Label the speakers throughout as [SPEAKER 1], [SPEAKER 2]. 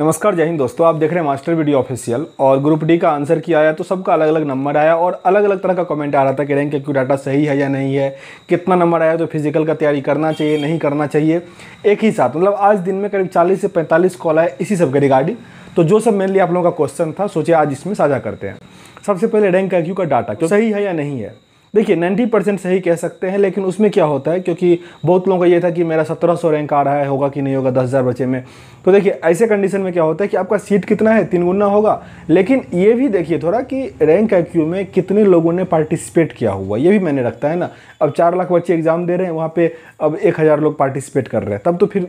[SPEAKER 1] नमस्कार, जय हिंद दोस्तों। आप देख रहे हैं मास्टर वीडियो ऑफिशियल और ग्रुप डी का आंसर किया आया तो सबका अलग अलग नंबर आया और अलग अलग तरह का कमेंट आ रहा था कि रैंक क्यू डाटा सही है या नहीं है, कितना नंबर आया तो फ़िज़िकल का तैयारी करना चाहिए, नहीं करना चाहिए। एक ही साथ मतलब आज दिन में करीब चालीस से पैंतालीस कॉल आए, इसी सब के रिगार्डिंग तो जो सब मेनली आप लोगों का क्वेश्चन था सोचे आज इसमें साझा करते हैं। सबसे पहले रैंक क्यू का डाटा क्यों सही है या नहीं है। देखिए 90 परसेंट सही कह सकते हैं, लेकिन उसमें क्या होता है? क्योंकि बहुत लोगों का ये था कि मेरा 1700 रैंक आ रहा है, होगा कि नहीं होगा 10000 बचे में। तो देखिए, ऐसे कंडीशन में क्या होता है कि आपका सीट कितना है? तीन गुना होगा। लेकिन ये भी देखिए थोड़ा कि रैंक आई में कितने लोगों ने पार्टिसिपेट किया हुआ ये भी मैंने रखता है ना। अब चार लाख बच्चे एग्ज़ाम दे रहे हैं, वहाँ पर अब एक हज़ार लोग पार्टिसिपेट कर रहे हैं। तब तो फिर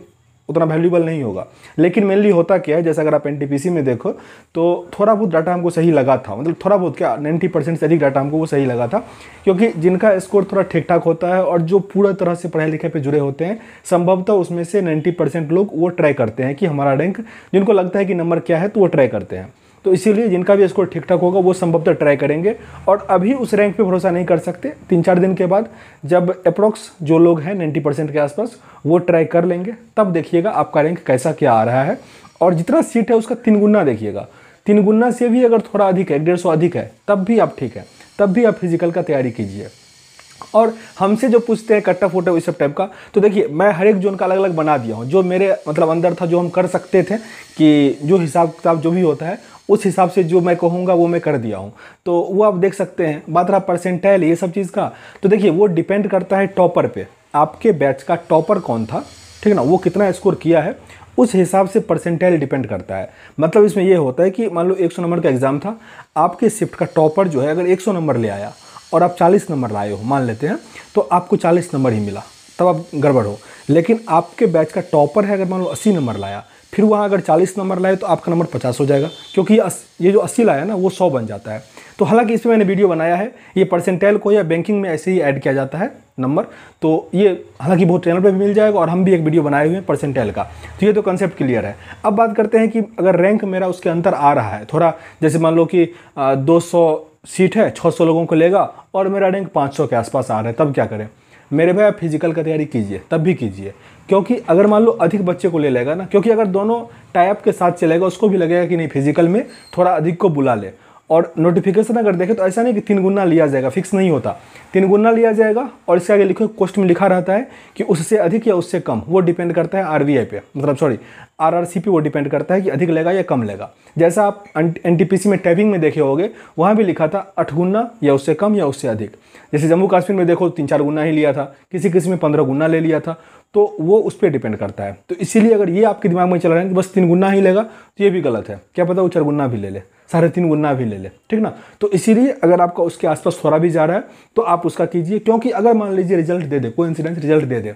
[SPEAKER 1] उतना वैल्यूबल नहीं होगा। लेकिन मेनली होता क्या है, जैसे अगर आप एनटीपीसी में देखो तो थोड़ा बहुत डाटा हमको सही लगा था। मतलब थोड़ा बहुत क्या 90 परसेंट से अधिक डाटा हमको वो सही लगा था। क्योंकि जिनका स्कोर थोड़ा ठीक ठाक होता है और जो पूरा तरह से पढ़ाई लिखाई पर जुड़े होते हैं, संभवतः उसमें से 90 परसेंट लोग वो ट्राई करते हैं कि हमारा रैंक जिनको लगता है कि नंबर क्या है तो वो ट्राई करते हैं। तो इसीलिए जिनका भी स्कोर ठीक ठाक होगा, वो संभवतः ट्राई करेंगे। और अभी उस रैंक पे भरोसा नहीं कर सकते। तीन चार दिन के बाद जब अप्रोक्स जो लोग हैं नाइन्टी परसेंट के आसपास, वो ट्राई कर लेंगे। तब देखिएगा आपका रैंक कैसा क्या आ रहा है। और जितना सीट है, उसका तीन गुना देखिएगा। तीन गुना से भी अगर थोड़ा अधिक है, डेढ़ सौ अधिक है, तब भी आप ठीक है। तब भी आप फ़िज़िकल का तैयारी कीजिए। और हमसे जो पूछते हैं कट्टा फ़ोटो इस सब टाइप का तो देखिए, मैं हर एक जोन का अलग अलग बना दिया हूँ। जो मेरे मतलब अंदर था, जो हम कर सकते थे कि जो हिसाब किताब जो भी होता है उस हिसाब से जो मैं कहूँगा, वो मैं कर दिया हूँ। तो वो आप देख सकते हैं बात रहा परसेंटाइल ये सब चीज़ का। तो देखिए, वो डिपेंड करता है टॉपर पे। आपके बैच का टॉपर कौन था? ठीक ना? वो कितना स्कोर किया है? उस हिसाब से परसेंटाइल डिपेंड करता है। मतलब इसमें ये होता है कि मान लो 100 नंबर का एग्ज़ाम था, आपके शिफ्ट का टॉपर जो है, अगर 100 नंबर ले आया और आप 40 नंबर लाए हो, मान लेते हैं तो आपको 40 नंबर ही मिला। तब आप गड़बड़ हो। लेकिन आपके बैच का टॉपर है, अगर मान लो अस्सी नंबर लाया, फिर वहाँ अगर 40 नंबर लाए तो आपका नंबर 50 हो जाएगा, क्योंकि ये जो 80 लाया ना, वो 100 बन जाता है। तो हालाँकि इस पर मैंने वीडियो बनाया है, ये परसेंटाइल को या बैंकिंग में ऐसे ही ऐड किया जाता है नंबर तो ये हालाँकि बहुत चैनल पे भी मिल जाएगा और हम भी एक वीडियो बनाए हुए हैं परसेंटाइल का। तो ये तो कंसेप्ट क्लियर है। अब बात करते हैं कि अगर रैंक मेरा उसके अंतर आ रहा है, थोड़ा जैसे मान लो कि दो सौ सीट है छः सौ लोगों को लेगा और मेरा रैंक पाँच सौ के आसपास आ रहा है, तब क्या करें? मेरे भाई आप फ़िज़िकल का तैयारी कीजिए, तब भी कीजिए। क्योंकि अगर मान लो अधिक बच्चे को ले लेगा ना, क्योंकि अगर दोनों टाइप के साथ चलेगा, उसको भी लगेगा कि नहीं फ़िज़िकल में थोड़ा अधिक को बुला ले। और नोटिफिकेशन अगर देखें तो ऐसा नहीं कि तीन गुना लिया जाएगा फिक्स नहीं होता। तीन गुना लिया जाएगा और इसके आगे लिखो पोस्ट में लिखा रहता है कि उससे अधिक या उससे कम, वो डिपेंड करता है आर पे। मतलब सॉरी आर पे वो डिपेंड करता है कि अधिक लेगा या कम लेगा। जैसा आप एनटीपीसी में टाइपिंग में देखे होगे, वहाँ भी लिखा था आठ गुना या उससे कम या उससे अधिक। जैसे जम्मू कश्मीर में देखो, तीन चार गुना ही लिया था, किसी किसी में पंद्रह गुना ले लिया था तो वो उस पर डिपेंड करता है। तो इसीलिए अगर ये आपके दिमाग में चल रहा है कि बस तीन गुना ही लेगा तो ये भी गलत है। क्या पता वो चार गुना भी ले ले। साढ़े तीन गुना भी ले ले, ठीक ना? तो इसीलिए अगर आपका उसके आसपास थोड़ा भी जा रहा है तो आप उसका कीजिए, क्योंकि अगर मान लीजिए रिज़ल्ट दे दे, कोई इंसिडेंस रिज़ल्ट दे दे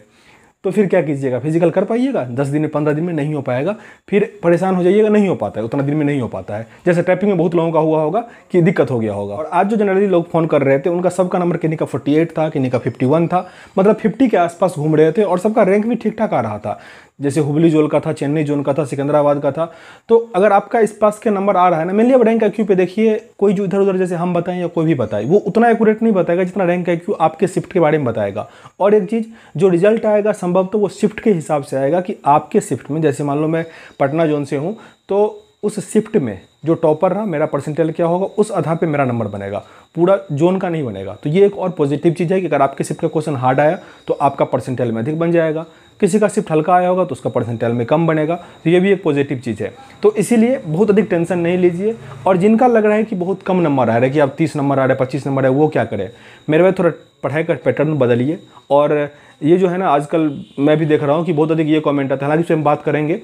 [SPEAKER 1] तो फिर क्या कीजिएगा? फ़िज़िकल कर पाइएगा? दस दिन में, पंद्रह दिन में नहीं हो पाएगा, फिर परेशान हो जाइएगा, नहीं हो पाता है, उतना दिन में नहीं हो पाता है। जैसे टाइपिंग में बहुत लोगों का हुआ होगा कि दिक्कत हो गया होगा। और आज जो जनरली लोग फ़ोन कर रहे थे, उनका सबका नंबर किन्हीं का फोर्टी था, किन्हीं का फिफ्टी था मतलब फिफ्टी के आसपास घूम रहे थे, और सबका रैंक भी ठीक ठाक आ रहा था। जैसे हुबली जोन का था, चेन्नई जोन का था, सिकंदराबाद का था। तो अगर आपका इस पास के नंबर आ रहा है ना, मेनली अब रैंक आई क्यू पे देखिए, कोई जो इधर उधर जैसे हम बताएँ या कोई भी बताए, वो उतना एक्यूरेट नहीं बताएगा जितना रैंक क्यू आपके शिफ्ट के बारे में बताएगा। और एक चीज़, जो रिज़ल्ट आएगा संभव तो वो शिफ्ट के हिसाब से आएगा कि आपके शिफ्ट में, जैसे मान लो मैं पटना जोन से हूँ तो उस शिफ्ट में जो टॉपर रहा, मेरा परसेंटेज क्या होगा? उस आधार पे मेरा नंबर बनेगा। पूरा जोन का नहीं बनेगा। तो ये एक और पॉजिटिव चीज़ है कि अगर आपके शिफ्ट का क्वेश्चन हार्ड आया तो आपका परसेंटेज में अधिक बन जाएगा। किसी का शिफ्ट हल्का आया होगा तो उसका परसेंटेज में कम बनेगा। तो ये भी एक पॉजिटिव चीज़ है। तो इसीलिए बहुत अधिक टेंशन नहीं लीजिए। और जिनका लग रहा है कि बहुत कम नंबर आ रहा है, कि आप तीस नंबर आ रहे पच्चीस नंबर है, वो क्या करें? मेरे भाई, थोड़ा पढ़ाई का पैटर्न बदलिए। और ये जो है ना, आजकल मैं भी देख रहा हूँ कि बहुत अधिक ये कॉमेंट आता है। हालाँकि हम बात करेंगे।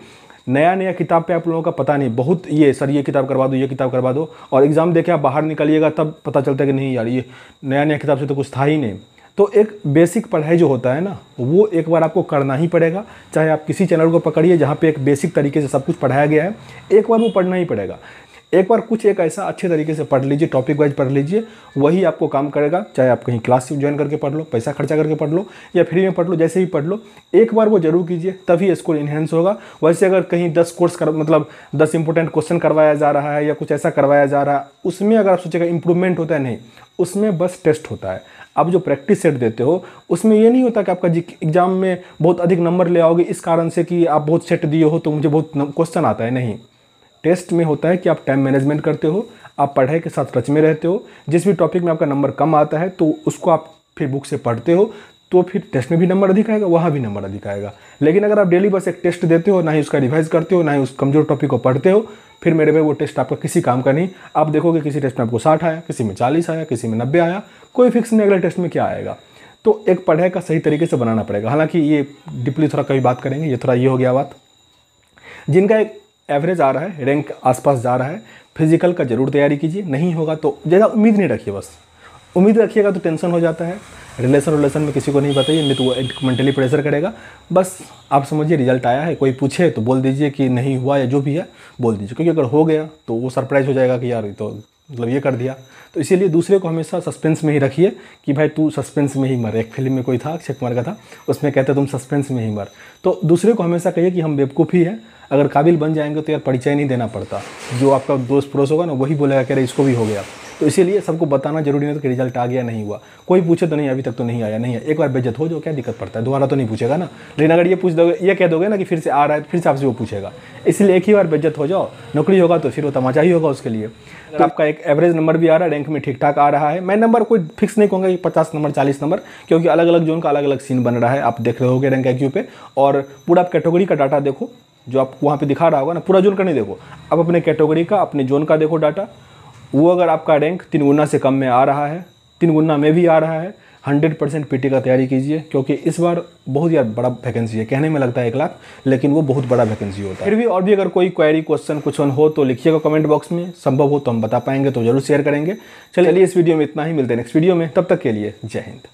[SPEAKER 1] नया नया किताब पे आप लोगों का पता नहीं, बहुत ये, सर ये किताब करवा दो, ये किताब करवा दो, और एग्ज़ाम देके आप बाहर निकलिएगा, तब पता चलता है कि नहीं यार, ये नया नया किताब से तो कुछ था ही नहीं। तो एक बेसिक पढ़ाई जो होता है ना, वो एक बार आपको करना ही पड़ेगा, चाहे आप किसी चैनल को पकड़िए जहाँ पे एक बेसिक तरीके से सब कुछ पढ़ाया गया है, एक बार वो पढ़ना ही पड़ेगा। एक बार कुछ एक ऐसा अच्छे तरीके से पढ़ लीजिए टॉपिक वाइज पढ़ लीजिए, वही आपको काम करेगा, चाहे आप कहीं क्लास ज्वाइन करके पढ़ लो, पैसा खर्चा करके पढ़ लो, या फ्री में पढ़ लो, जैसे भी पढ़ लो, एक बार वो ज़रूर कीजिए, तभी स्कोर इन्हेंस होगा। वैसे अगर कहीं दस कोर्स कर मतलब दस इंपॉर्टेंट क्वेश्चन करवाया जा रहा है, या कुछ ऐसा करवाया जा रहा है उसमें अगर आप सोचेगा इंप्रूवमेंट होता है, नहीं, उसमें बस टेस्ट होता है। आप जो प्रैक्टिस सेट देते हो, उसमें ये नहीं होता कि आपका एग्ज़ाम में बहुत अधिक नंबर ले आओगे, इस कारण से कि आप बहुत सेट दिए हो तो मुझे बहुत क्वेश्चन आता है, नहीं। टेस्ट में होता है कि आप टाइम मैनेजमेंट करते हो, आप पढ़ाई के साथ टच में रहते हो, जिस भी टॉपिक में आपका नंबर कम आता है तो उसको आप फिर बुक से पढ़ते हो तो फिर टेस्ट में भी नंबर अधिक आएगा, वहाँ भी नंबर अधिक आएगा। लेकिन अगर आप डेली बस एक टेस्ट देते हो, ना ही उसका रिवाइज करते हो, ना ही उस कमज़ोर टॉपिक को पढ़ते हो, फिर मेरे भाई वो टेस्ट आपका किसी काम का नहीं। आप देखोगे कि किसी टेस्ट में आपको साठ आया, किसी में चालीस आया, किसी में नब्बे आया, कोई फिक्स नहीं, अगले टेस्ट में क्या आएगा? तो एक पढ़ाई का सही तरीके से बनाना पड़ेगा। हालाँकि ये डिपली थोड़ा कभी बात करेंगे, ये थोड़ा ये हो गया बात। जिनका एक एवरेज आ रहा है रैंक आसपास जा रहा है फ़िज़िकल का ज़रूर तैयारी कीजिए, नहीं होगा तो ज़्यादा उम्मीद नहीं रखिए बस। उम्मीद रखिएगा तो टेंशन हो जाता है। रिलेशन रिलेशन में किसी को नहीं बताइए, नहीं तो वो मेंटली प्रेशर करेगा। बस आप समझिए रिज़ल्ट आया है, कोई पूछे तो बोल दीजिए कि नहीं हुआ या जो भी है, बोल दीजिए। क्योंकि अगर हो गया तो वो सरप्राइज़ हो जाएगा कि यार तो मतलब ये कर दिया। तो इसीलिए दूसरे को हमेशा सस्पेंस में ही रखिए कि भाई तू सस्पेंस में ही मर। एक फ़िल्म में कोई था, अक्षय कुमार का था, उसमें कहते तुम सस्पेंस में ही मर। तो दूसरे को हमेशा कहिए कि हम बेवकूफ़ी हैं। अगर काबिल बन जाएँगे तो यार परिचय नहीं देना पड़ता। जो आपका दोस्त पड़ोस होगा ना, वही बोलेगा कह रहे इसको भी हो गया। तो इसीलिए सबको बताना ज़रूरी नहीं था कि रिज़ल्ट आ गया, नहीं हुआ। कोई पूछे तो नहीं, अभी तक तो नहीं आया, नहीं है। एक बार बेजत हो जो क्या दिक्कत पड़ता है? दोबारा तो नहीं पूछेगा ना। लेकिन अगर ये पूछ दोगे, ये कह दोगे ना कि फिर से आ रहा है, फिर से आपसे वो पूछेगा। इसलिए एक ही बार बेजत हो जाओ, नौकरी होगा तो फिर वो तमाचा ही होगा उसके लिए। तो आपका एक एवरेज नंबर भी आ रहा है रैंक में ठीक ठाक आ रहा है। मैं नंबर कोई फिक्स नहीं कहूँगा कि पचास नंबर चालीस नंबर क्योंकि अलग अलग जोन का अलग अलग सीन बन रहा है। आप देख रहे होगे रैंक आई पे। और पूरा आप कैटेगरी का डाटा देखो, जो आप वहाँ पे दिखा रहा होगा ना, पूरा जोन का नहीं देखो। आप अपने कैटेगरी का, अपने जोन का देखो डाटा वो अगर आपका रैंक तीन गुना से कम में आ रहा है, तीन गुना में भी आ रहा है हंड्रेड परसेंट पीटी का तैयारी कीजिए, क्योंकि इस बार बहुत यार बड़ा वैकेंसी है। कहने में लगता है एक लाख, लेकिन वो बहुत बड़ा वैकेंसी होता है। फिर भी और भी अगर कोई क्वेरी क्वेश्चन कुछ वन हो तो लिखिएगा कमेंट बॉक्स में। संभव हो तो हम बता पाएँगे तो ज़रूर शेयर करेंगे। चलिए, इस वीडियो में इतना ही, मिलते हैं नेक्स्ट वीडियो में। तब तक के लिए जय हिंद।